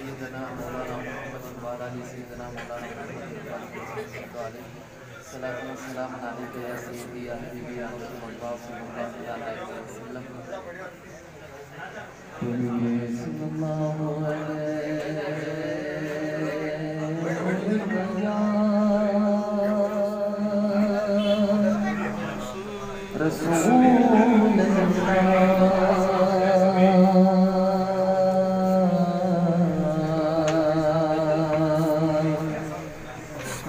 सय्यिदना मौलाना मुहम्मद व अला आलि सय्यिदना मौलाना मुहम्मद सलाम अलैका या सय्यदी या हबीबी या रसूलल्लाह सल्लल्लाहु अलैहि वसल्लम रसूल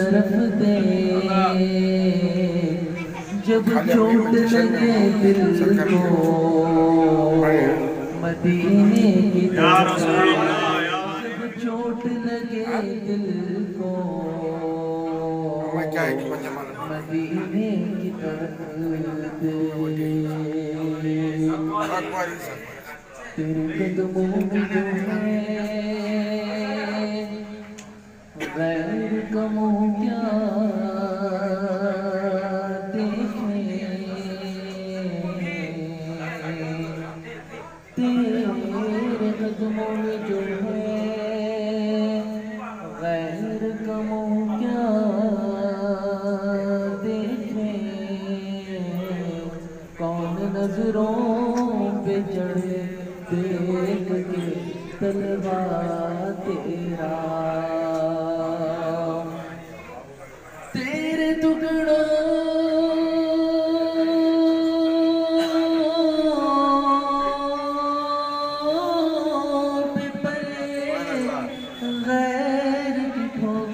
तरफ़ देख जब चोट लगे दिल को मदीने की तरफ़। जब चोट लगे दिल को है मदीने की तरफ़ अकबर तेरे कदमों में है कमो क्या तेरे कदमों में जो है गैर कमो क्या कौन नज़रों पे चढ़े देख के तलवा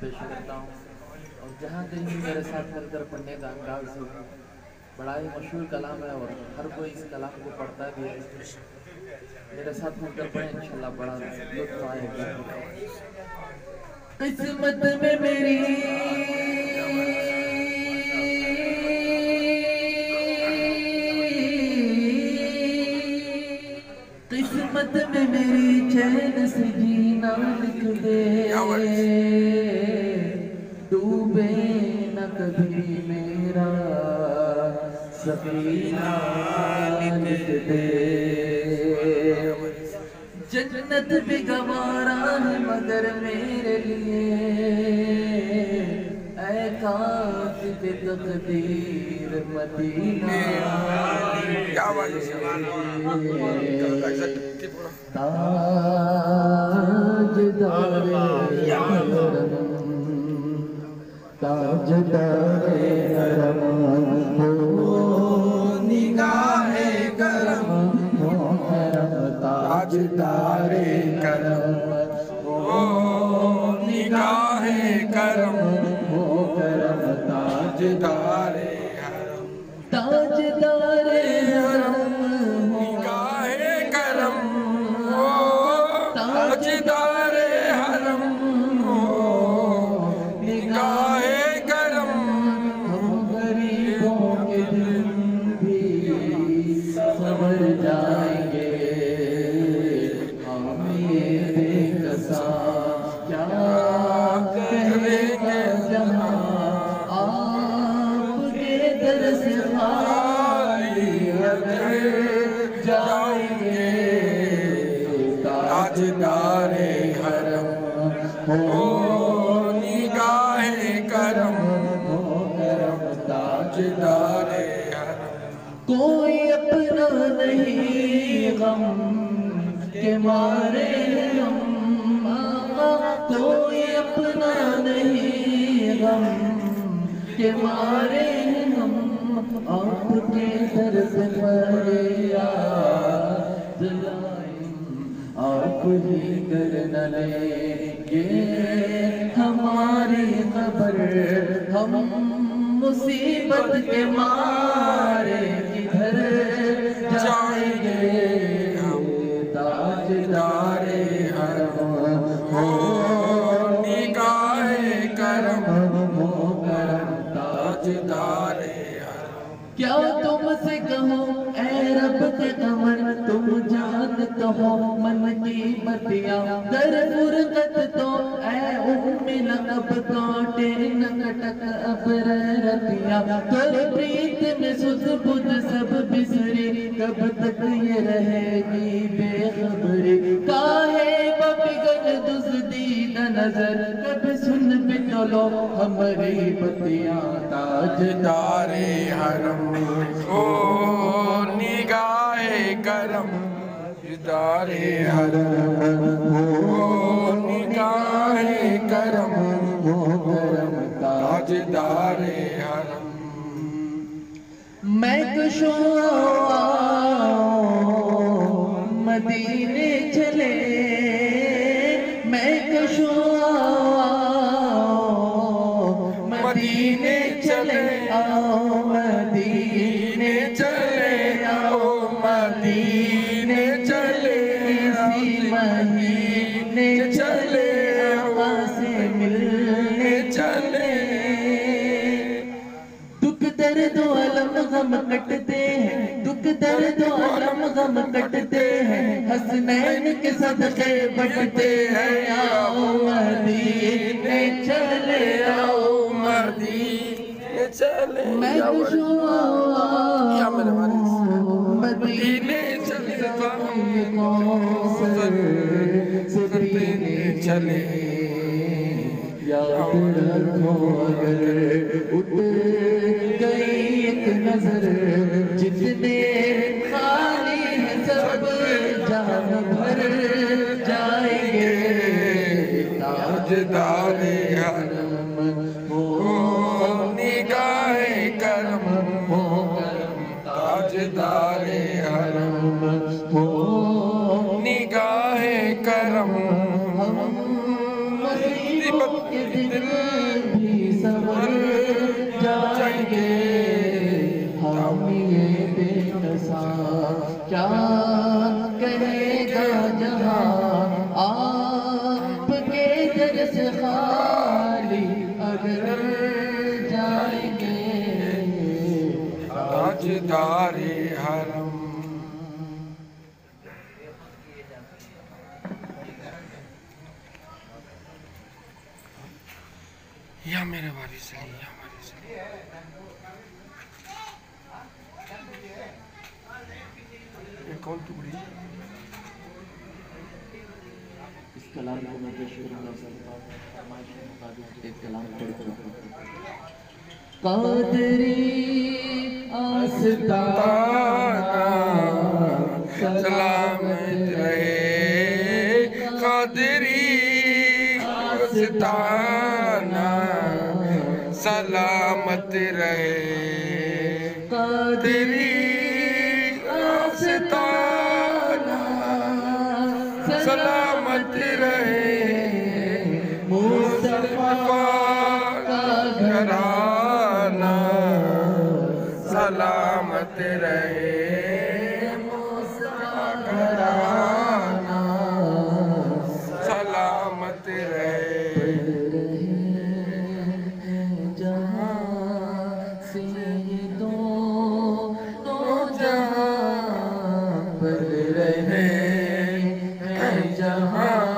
पेश करता हूँ और जहाँ कहीं भी मेरे साथ हर मिलकर पढ़ने का अंदाज हो बड़ा ही मशहूर कलाम है और हर कोई इस कलाम को पढ़ता भी है मेरे साथ मिलकर पढ़े इंशाल्लाह बड़ा लुत्फ आएगा किस्मत में मेरी किस्मत में मेरी चैन से जीना लिख दे। मेरा लिख दे। जन्नत भी गवारा है मगर मेरे लिए। ऐ कातिब तकदीर मदीना। क्या वाली ताजदारे हो निगाहे करम। हो हरम ताजदारे करम। ओ निगाहे करम। हो करम ताजदारे हो निगाहे कोई अपना नहीं गम के मारे कोई अपना नहीं गम के मारे कर न लेंगे हमारी खबर हम मुसीबत के मारे तुम जानत हो मन की बतिया। दर फुरकत तो ऐ उम्मी लकब काटे नकटक अब रतिया। कर प्रीत में सुध बुध सब बिसरी कब तक ये रहेगी बेखबरी। काहे बबिगन दुजदीद नज़र, कब सुन बिटलो हमारी बतिया। ताज ताजदारे हरम। ओ करम ताजदारे हरम। ओ निगाहे करम ताजदारे हरम। मैं मदीने चले कटते हैं दुख दर्द अलम गम कटते हैं। हसनैन के सदके बटते हैं आओ मदीने चले आओ मदीने चले मैं या खुश या मेरे। मदीने चले पीने चले याद रखो अगर एक नज़र जितने खाली है सब जान भर जाएँगे। ताजदारे हरम हो निगाहे करम हो ताजदारे हरम हो निगाहे करम। के दिन भी सवर ताजदारे हरम। या मेरे वारिस या वारिस ये कौन टुकड़ी? इस कलाम को मैं पेश करूँगा मुताबिक एक कलाम पढ़कर कादरी आस्ताना आस्ताना सलामत रहे। आस्ताना सलामत uh-huh.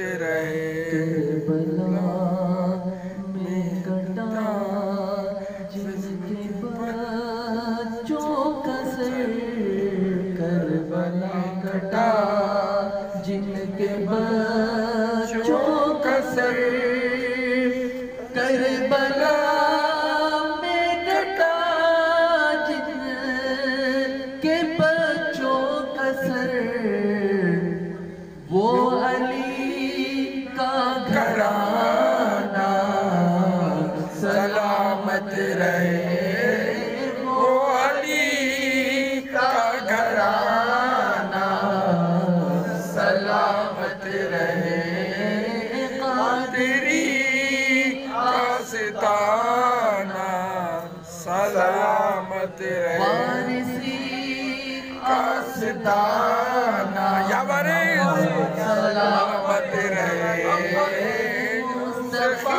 रहे। नाम तेरे वारिसी कासदाना या वारिस सलामत रहे मुस्तफा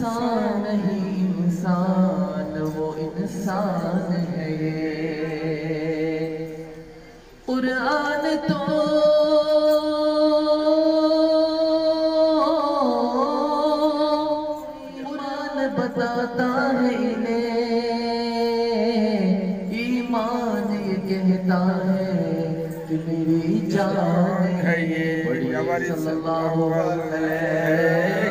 इंसान ही इंसान वो इंसान है कुरान तो कुरान बताता है इन्हें। ईमान ये कहता है कि मेरी जान है ये। सल्लल्लाहु अलैहि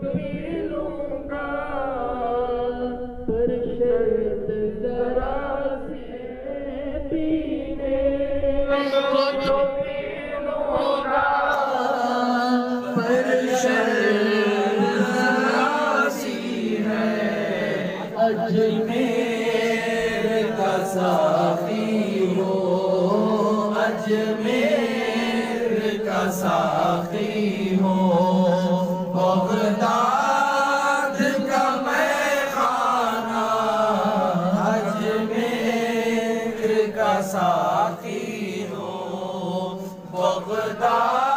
Amen. साथी हो बगदाद